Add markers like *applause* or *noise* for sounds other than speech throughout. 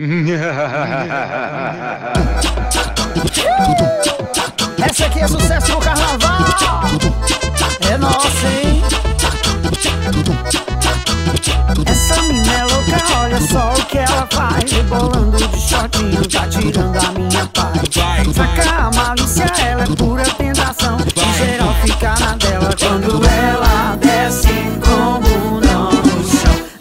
*laughs* Essa aqui é sucesso no carnaval. É nossa, hein? Essa mina é louca, olha só o que ela faz. Rebolando de shortinho, tá tirando a minha paz.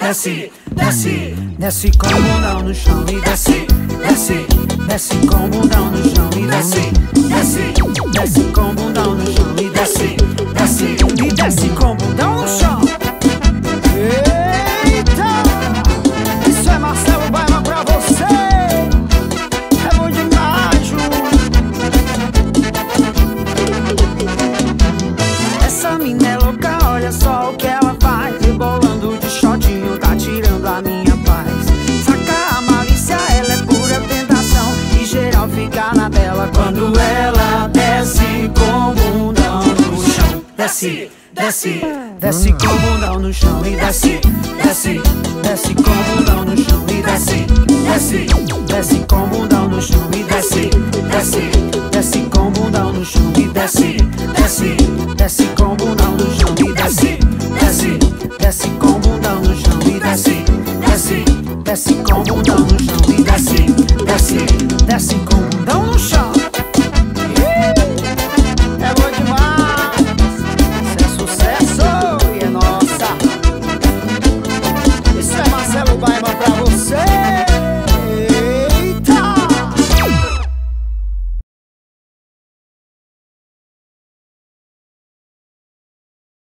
Desce, desce, desce com o bundão no chão e desce, desce, desce com o bundão no chão e desce, desce, desce com o bundão no chão e desce, desce e desce com Desce, desce, desce com o bundão no chão E desce, desce, desce com o bundão no chão E desce, desce, desce com o bundão no chão E desce, desce, desce com o bundão no chão E desce, desce, desce com o bundão no chão E desce, desce, desce com o bundão no chão E desce, desce, desce com o bundão no chão E desce, desce, desce com o bundão no chão